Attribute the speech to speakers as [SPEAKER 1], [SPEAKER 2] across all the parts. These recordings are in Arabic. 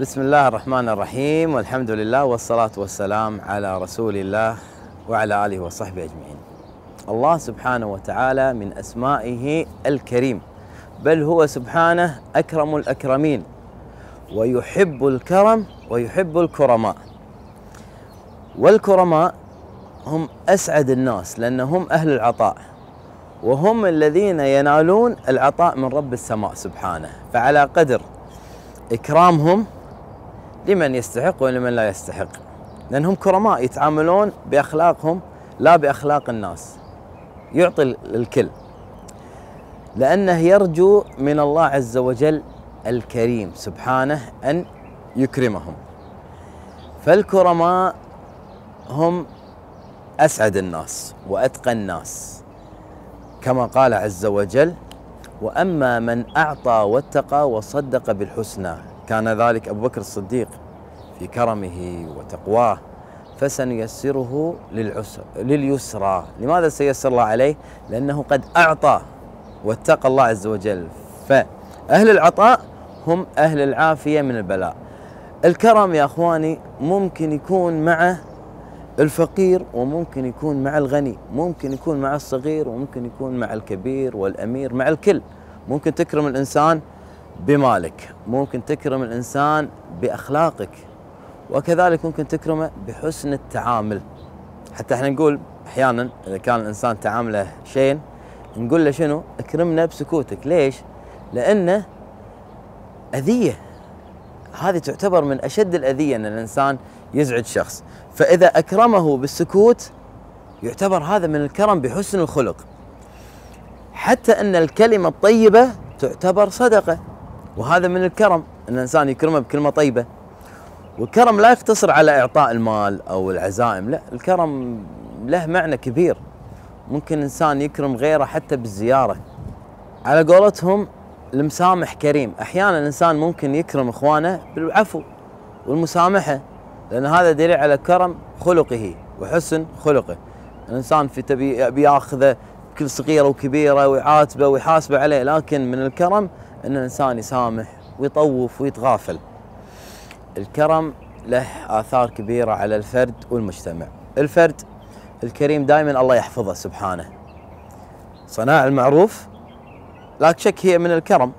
[SPEAKER 1] بسم الله الرحمن الرحيم والحمد لله والصلاة والسلام على رسول الله وعلى آله وصحبه أجمعين الله سبحانه وتعالى من أسمائه الكريم بل هو سبحانه أكرم الأكرمين ويحب الكرم ويحب الكرماء والكرماء هم أسعد الناس لأنهم أهل العطاء وهم الذين ينالون العطاء من رب السماء سبحانه فعلى قدر إكرامهم لمن يستحق ولمن لا يستحق. لأنهم كرماء يتعاملون بأخلاقهم لا بأخلاق الناس. يعطي الكل. لأنه يرجو من الله عز وجل الكريم سبحانه أن يكرمهم. فالكرماء هم أسعد الناس وأتقى الناس كما قال عز وجل وأما من أعطى واتقى وصدق بالحسنى. كان ذلك أبو بكر الصديق. في كرمه وتقواه فسنيسره للعسر لليسرى. لماذا سيسر الله عليه؟ لأنه قد أعطى واتقى الله عز وجل. فأهل العطاء هم أهل العافية من البلاء. الكرم يا أخواني ممكن يكون مع الفقير وممكن يكون مع الغني ممكن يكون مع الصغير وممكن يكون مع الكبير والأمير مع الكل. ممكن تكرم الإنسان بمالك ممكن تكرم الإنسان بأخلاقك. وكذلك ممكن تكرمه بحسن التعامل. حتى إحنا نقول أحيانا إذا كان الإنسان تعامله شين نقول له شنو؟ اكرمنا بسكوتك. ليش؟ لأنه أذية. هذه تعتبر من أشد الأذية إن الإنسان يزعج شخص. فإذا أكرمه بالسكوت يعتبر هذا من الكرم بحسن الخلق. حتى إن الكلمة الطيبة تعتبر صدقة. وهذا من الكرم إن الإنسان يكرمه بكلمة طيبة. والكرم لا يقتصر على إعطاء المال أو العزائم لا الكرم له معنى كبير. ممكن إنسان يكرم غيره حتى بالزيارة. على قولتهم المسامح كريم. أحيانا الإنسان ممكن يكرم إخوانه بالعفو والمسامحة لأن هذا دليل على كرم خلقه وحسن خلقه. الإنسان في تبي بيأخذه كل صغيرة وكبيرة ويعاتبه ويحاسبه عليه لكن من الكرم إن الإنسان يسامح ويطوف ويتغافل. الكرم له آثار كبيرة على الفرد والمجتمع. الفرد الكريم دائما الله يحفظه سبحانه. صناع المعروف لا شك هي من الكرم.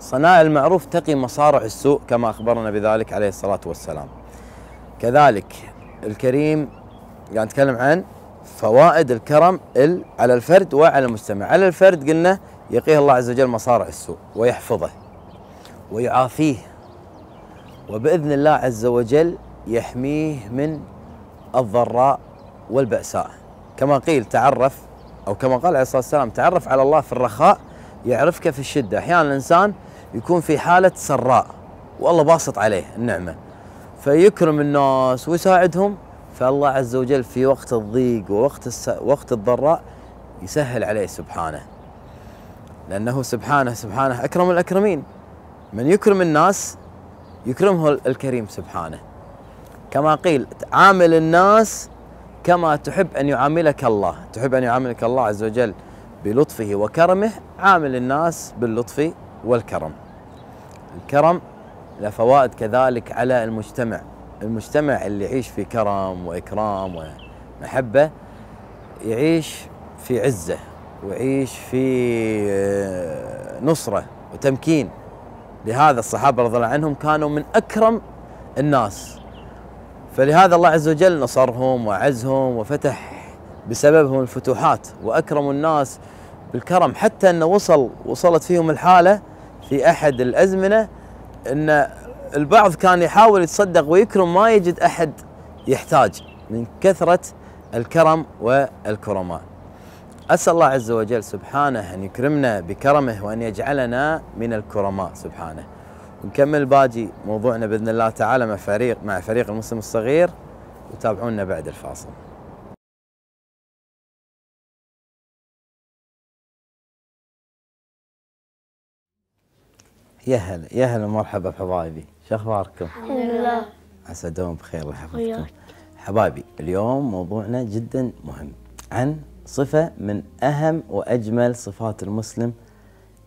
[SPEAKER 1] صناع المعروف تقي مصارع السوء كما أخبرنا بذلك عليه الصلاة والسلام. كذلك الكريم يعني نتكلم عن فوائد الكرم على الفرد وعلى المجتمع. على الفرد قلنا يقيه الله عز وجل مصارع السوء ويحفظه ويعافيه. وبإذن الله عز وجل يحميه من الضراء والبأساء. كما قيل تعرف أو كما قال عليه الصلاة والسلام تعرف على الله في الرخاء يعرفك في الشدة. أحيانا الإنسان يكون في حالة سراء والله باسط عليه النعمة. فيكرم الناس ويساعدهم فالله عز وجل في وقت الضيق ووقت الس... وقت الضراء يسهل عليه سبحانه. لأنه سبحانه سبحانه أكرم الأكرمين. من يكرم الناس يكرمه الكريم سبحانه. كما قيل عامل الناس كما تحب أن يعاملك الله. تحب أن يعاملك الله عز وجل بلطفه وكرمه عامل الناس باللطف والكرم. الكرم له فوائد كذلك على المجتمع. المجتمع اللي يعيش في كرم وإكرام ومحبة يعيش في عزة ويعيش في نصرة وتمكين. لهذا الصحابة رضي الله عنهم كانوا من أكرم الناس فلهذا الله عز وجل نصرهم وعزهم وفتح بسببهم الفتوحات واكرموا الناس بالكرم حتى انه وصل وصلت فيهم الحالة في أحد الأزمنة إن البعض كان يحاول يتصدق ويكرم ما يجد أحد يحتاج من كثرة الكرم والكرماء. أسأل الله عز وجل سبحانه أن يكرمنا بكرمه وأن يجعلنا من الكرماء سبحانه. ونكمل باقي موضوعنا بإذن الله تعالى مع فريق مع فريق المسلم الصغير وتابعونا بعد الفاصل. يا هلا يا هلا مرحبا بحبايبي، شو أخباركم؟
[SPEAKER 2] الحمد لله
[SPEAKER 1] عسى دوم بخير الله يحفظكم.
[SPEAKER 2] وياك.
[SPEAKER 1] حبايبي اليوم موضوعنا جدا مهم عن صفة من أهم وأجمل صفات المسلم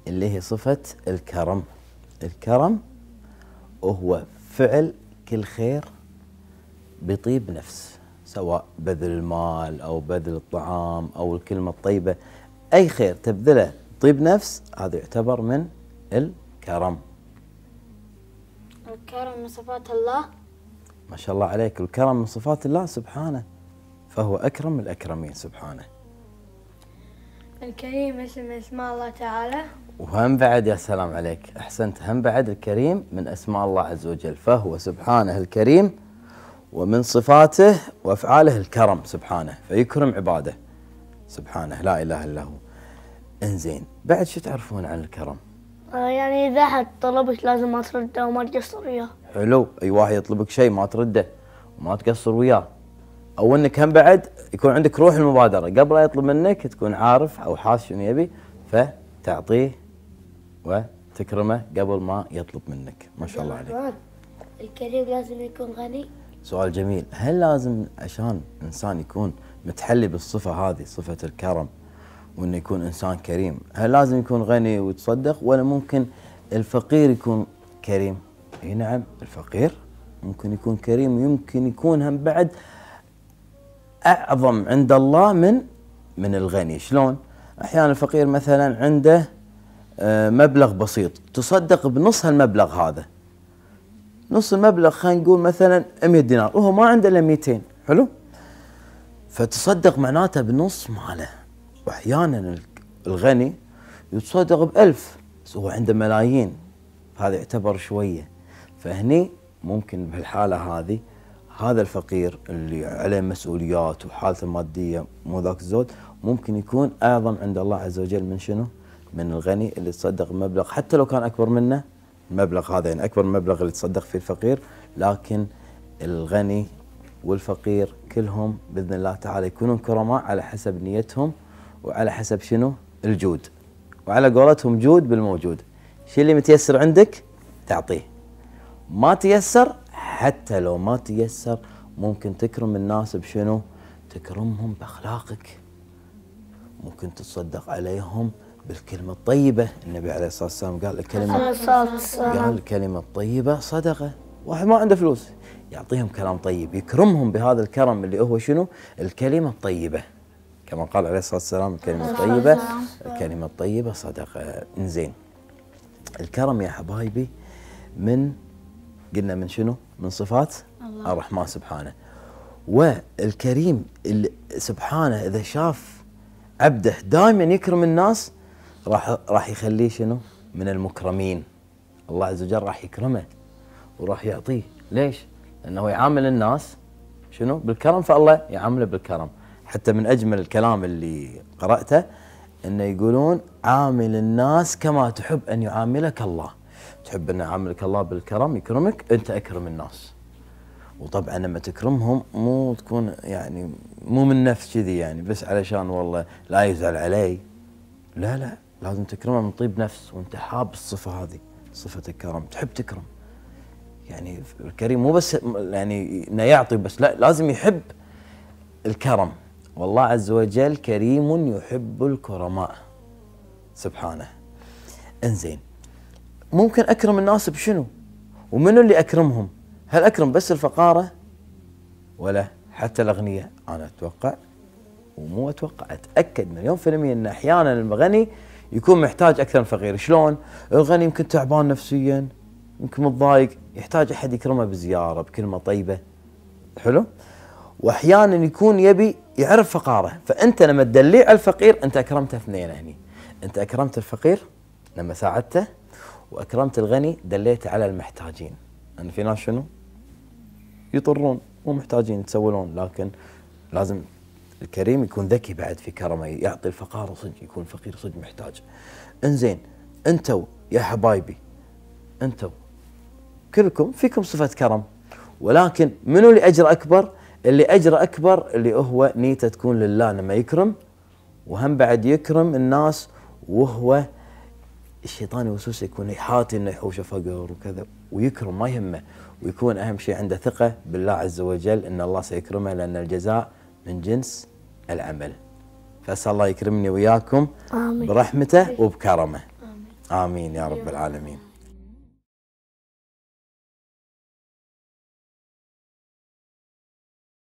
[SPEAKER 1] اللي هي صفة الكرم. الكرم وهو فعل كل خير بطيب نفس سواء بذل المال أو بذل الطعام أو الكلمة الطيبة. أي خير تبذله طيب نفس هذا يعتبر من الكرم.
[SPEAKER 2] الكرم من صفات الله؟
[SPEAKER 1] ما شاء الله عليك. الكرم من صفات الله سبحانه فهو أكرم الأكرمين سبحانه.
[SPEAKER 3] الكريم اسم اسماء الله تعالى.
[SPEAKER 1] وهم بعد يا سلام عليك. أحسنت. هم بعد الكريم من أسماء الله عز وجل. فهو سبحانه الكريم ومن صفاته وأفعاله الكرم سبحانه. فيكرم عباده سبحانه. لا إله إلا هو. إنزين بعد شو تعرفون عن الكرم؟
[SPEAKER 3] آه يعني إذا أحد طلبك لازم ما ترده وما تقصر وياه.
[SPEAKER 1] حلو. أي واحد يطلبك شيء ما ترده وما تقصر وياه. أو إنك هم بعد يكون عندك روح المبادرة. قبل لا يطلب منك تكون عارف أو حاس شنو يبي فتعطيه وتكرمه قبل ما يطلب منك. ما شاء الله عليك.
[SPEAKER 2] الكريم لازم يكون غني؟
[SPEAKER 1] سؤال جميل. هل لازم عشان إنسان يكون متحلي بالصفة هذه صفة الكرم وإنه يكون إنسان كريم هل لازم يكون غني ويتصدق ولا ممكن الفقير يكون كريم؟ إي نعم الفقير ممكن يكون كريم ويمكن يكون هم بعد أعظم عند الله من من الغني. شلون؟ أحيانا الفقير مثلا عنده آه، مبلغ بسيط. تصدق بنص هالمبلغ هذا. نص المبلغ خلينا نقول مثلا 100 دينار وهو ما عنده إلا 200 حلو؟ فتصدق معناته بنص ماله. واحيانا الغني يتصدق بألف. بس هو عنده ملايين. هذا يعتبر شوية. فهني ممكن بهالحالة هذه هذا الفقير اللي عليه مسؤوليات وحالته المادية مو ذاك الزود ممكن يكون أعظم عند الله عز وجل من شنو؟ من الغني اللي تصدق بمبلغ حتى لو كان أكبر منه المبلغ هذا يعني أكبر مبلغ اللي تصدق فيه الفقير لكن الغني والفقير كلهم بإذن الله تعالى يكونون كرماء على حسب نيتهم وعلى حسب شنو؟ الجود وعلى قولتهم جود بالموجود الشيء اللي متيسر عندك تعطيه ما تيسر حتى لو ما تيسر ممكن تكرم الناس بشنو؟ تكرمهم بأخلاقك. ممكن تتصدق عليهم بالكلمة الطيبة. النبي عليه الصلاة والسلام قال الكلمة قال الكلمة الطيبة صدقة. واحد ما عنده فلوس يعطيهم كلام طيب يكرمهم بهذا الكرم اللي هو شنو؟ الكلمة الطيبة. كما قال عليه الصلاة والسلام الكلمة الطيبة الكلمة الطيبة صدقة. انزين. الكرم يا حبايبي من قلنا من شنو من صفات الله. الرحمن سبحانه والكريم سبحانه إذا شاف عبده دائما يكرم الناس راح راح يخليه شنو؟ من المكرمين الله عز وجل راح يكرمه وراح يعطيه ليش؟ لأنه يعامل الناس شنو؟ بالكرم فالله يعامله بالكرم حتى من أجمل الكلام اللي قرأته إنه يقولون عامل الناس كما تحب أن يعاملك الله تحب أن يعاملك الله بالكرم يكرمك؟ أنت أكرم الناس. وطبعا لما تكرمهم مو تكون يعني مو من نفس كذي يعني بس علشان والله لا يزعل علي. لا لا لازم تكرمه من طيب نفس وأنت حاب الصفة هذه صفة الكرم تحب تكرم. يعني الكريم مو بس يعني إنه يعطي بس لا لازم يحب الكرم. والله عز وجل كريم يحب الكرماء. سبحانه. انزين. ممكن أكرم الناس بشنو ومنو اللي أكرمهم هل أكرم بس الفقارة ولا حتى الاغنياء أنا أتوقع ومو أتوقع أتأكد مليون في المية إن أحيانا الغني يكون محتاج أكثر من الفقير، شلون؟ الغني يمكن تعبان نفسيا، يمكن متضايق، يحتاج أحد يكرمه بزيارة بكلمة طيبة. حلو؟ واحيانا يكون يبي يعرف فقاره، فأنت لما تدليه على الفقير أنت اكرمته اثنين هني. أنت أكرمت الفقير لما ساعدته وأكرمت الغني دليته على المحتاجين. لأن في ناس شنو؟ يطرون مو محتاجين يتسولون لكن لازم الكريم يكون ذكي بعد في كرمه يعطي الفقار صدق يكون فقير صدق محتاج إنزين أنتوا يا حبايبي أنتوا كلكم فيكم صفة كرم ولكن منو اللي أجر أكبر اللي أجر أكبر اللي هو نيتة تكون لله لما يكرم وهم بعد يكرم الناس وهو الشيطان يوسوس يكون يحاتي إنه يحوش فقر وكذا ويكرم ما يهمه. ويكون أهم شيء عنده ثقة بالله عز وجل إن الله سيكرمه لأن الجزاء من جنس العمل. فأسأل الله يكرمني وياكم آمين. برحمته وبكرمه. آمين, آمين يا رب. العالمين.